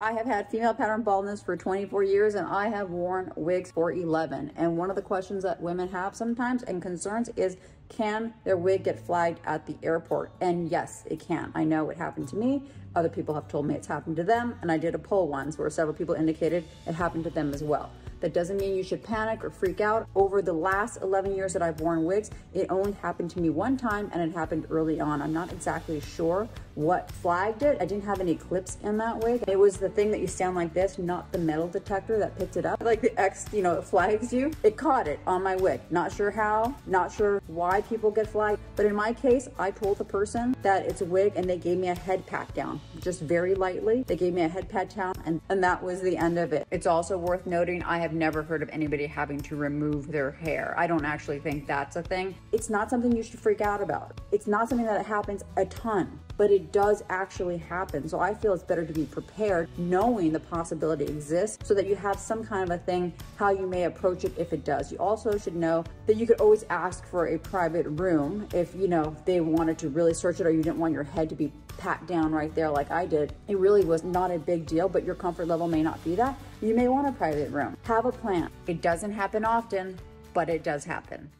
I have had female pattern baldness for 24 years and I have worn wigs for 11. And one of the questions that women have sometimes and concerns is can their wig get flagged at the airport? And yes, it can. I know it happened to me. Other people have told me it's happened to them. And I did a poll once where several people indicated it happened to them as well. That doesn't mean you should panic or freak out. Over the last 11 years that I've worn wigs, it only happened to me one time and it happened early on. I'm not exactly sure what flagged it. I didn't have any clips in that wig. It was the thing that you stand like this, not the metal detector that picked it up. Like the X, you know, it flags you. It caught it on my wig. Not sure how, not sure why people get flagged. But in my case, I told the person that it's a wig and they gave me a head pat down, just very lightly. They gave me a head pat down and, and that was the end of it. It's also worth noting, I have never heard of anybody having to remove their hair. I don't actually think that's a thing. It's not something you should freak out about. It's not something that happens a ton, but it does actually happen. So I feel it's better to be prepared knowing the possibility exists so that you have some kind of a thing how you may approach it if it does. You also should know that you could always ask for a private room if, you know, they wanted to really search it or you didn't want your head to be pat down right there like I did. It really was not a big deal, but your comfort level may not be that. You may want a private room. Have a plan. It doesn't happen often, but it does happen.